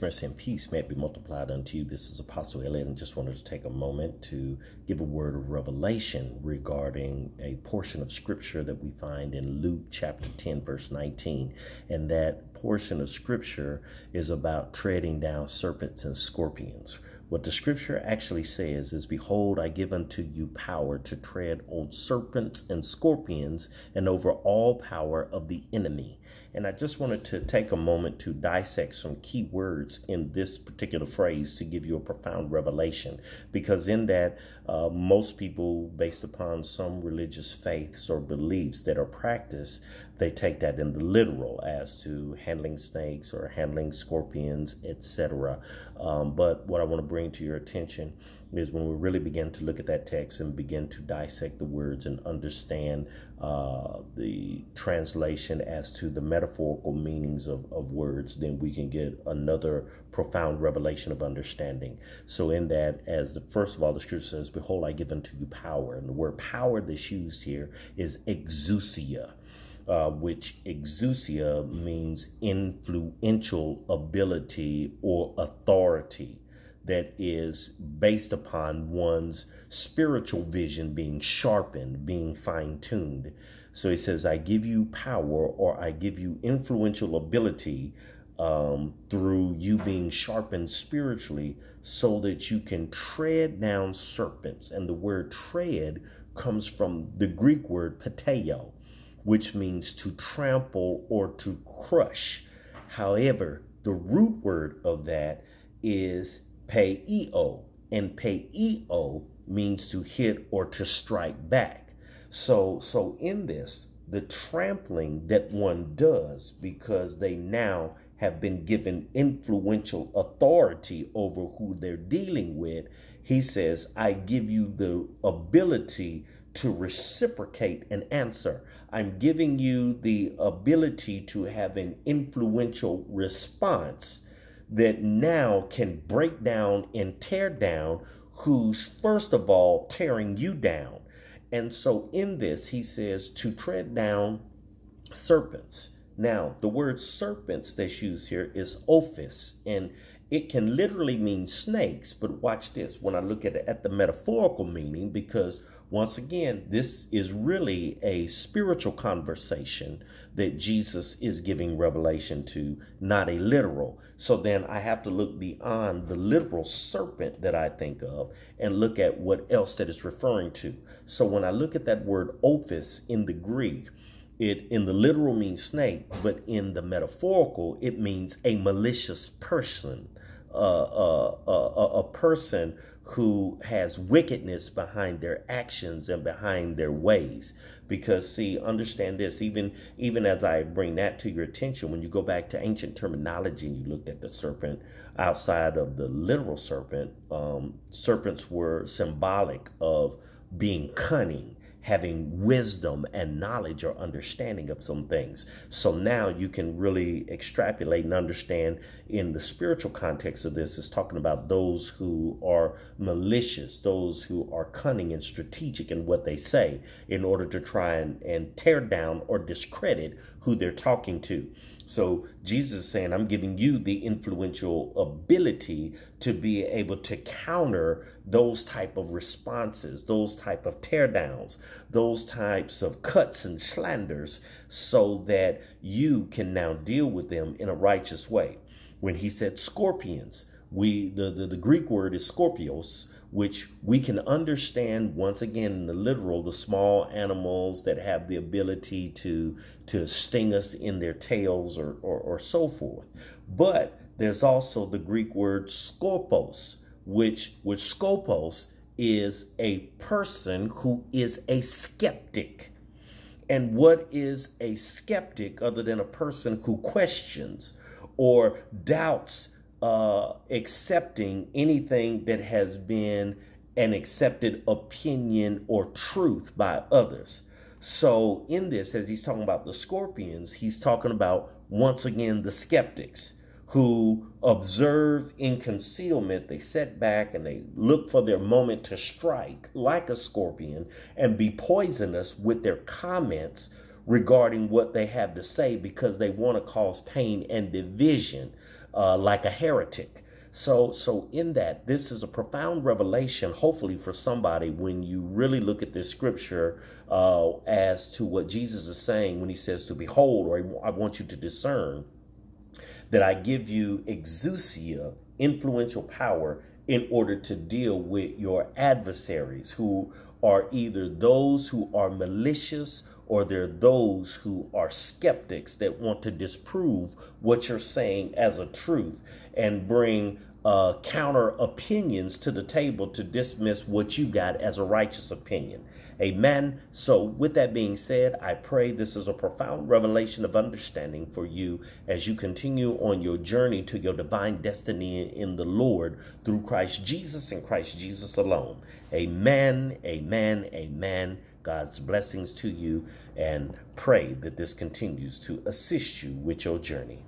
Mercy and peace may be multiplied unto you. This is Apostle Elliott, and just wanted to take a moment to give a word of revelation regarding a portion of scripture that we find in Luke chapter 10, verse 19. And that portion of scripture is about treading down serpents and scorpions. What the scripture actually says is, Behold, I give unto you power to tread on serpents and scorpions and over all power of the enemy. And I just wanted to take a moment to dissect some key words in this particular phrase to give you a profound revelation. Because in that, uh, most people, based upon some religious faiths or beliefs that are practiced, they take that in the literal as to handling snakes or handling scorpions, etc. Um, but what I want to bring to your attention is when we really begin to look at that text and begin to dissect the words and understand uh, the translation as to the metaphorical meanings of, of words, then we can get another profound revelation of understanding. So, in that, as the first of all, the scripture says, Behold, I give unto you power. And the word power that's used here is exousia. Uh, which exousia means influential ability or authority that is based upon one's spiritual vision being sharpened, being fine tuned. So he says, I give you power or I give you influential ability um, through you being sharpened spiritually so that you can tread down serpents. And the word tread comes from the Greek word pateo, which means to trample or to crush. However, the root word of that is peio, and peio means to hit or to strike back. So, so in this, the trampling that one does because they now have been given influential authority over who they're dealing with, he says, I give you the ability to reciprocate an answer. I'm giving you the ability to have an influential response that now can break down and tear down who's first of all tearing you down. And so in this, he says to tread down serpents. Now, the word serpents that's used here is ophis, and it can literally mean snakes. But watch this when I look at at the metaphorical meaning, because once again, this is really a spiritual conversation that Jesus is giving revelation to, not a literal. So then I have to look beyond the literal serpent that I think of and look at what else that is referring to. So when I look at that word ophis in the Greek, it in the literal means snake, but in the metaphorical, it means a malicious person, uh, uh, uh, a person who has wickedness behind their actions and behind their ways. Because see understand this even even as i bring that to your attention when you go back to ancient terminology and you looked at the serpent outside of the literal serpent um, serpents were symbolic of being cunning having wisdom and knowledge or understanding of some things. So now you can really extrapolate and understand in the spiritual context of this is talking about those who are malicious, those who are cunning and strategic in what they say in order to try and, and tear down or discredit who they're talking to. So Jesus is saying, I'm giving you the influential ability to be able to counter those type of responses, those type of teardowns, those types of cuts and slanders so that you can now deal with them in a righteous way. When he said scorpions, we the, the, the Greek word is skorpios, which we can understand once again in the literal, the small animals that have the ability to, to sting us in their tails or, or, or so forth. But there's also the Greek word skopos, which, which skopos is a person who is a skeptic. And what is a skeptic other than a person who questions or doubts uh, accepting anything that has been an accepted opinion or truth by others. So, in this, as he's talking about the scorpions, he's talking about once again the skeptics who observe in concealment. They set back and they look for their moment to strike like a scorpion and be poisonous with their comments regarding what they have to say because they want to cause pain and division uh, like a heretic. So, so in that, this is a profound revelation, hopefully for somebody when you really look at this scripture uh, as to what Jesus is saying when he says to behold, or I want you to discern that I give you exousia, influential power, in order to deal with your adversaries who are either those who are malicious or they're those who are skeptics that want to disprove what you're saying as a truth and bring uh, counter opinions to the table to dismiss what you got as a righteous opinion. Amen. So, with that being said, I pray this is a profound revelation of understanding for you as you continue on your journey to your divine destiny in the Lord through Christ Jesus and Christ Jesus alone. Amen. Amen. Amen. God's blessings to you and pray that this continues to assist you with your journey.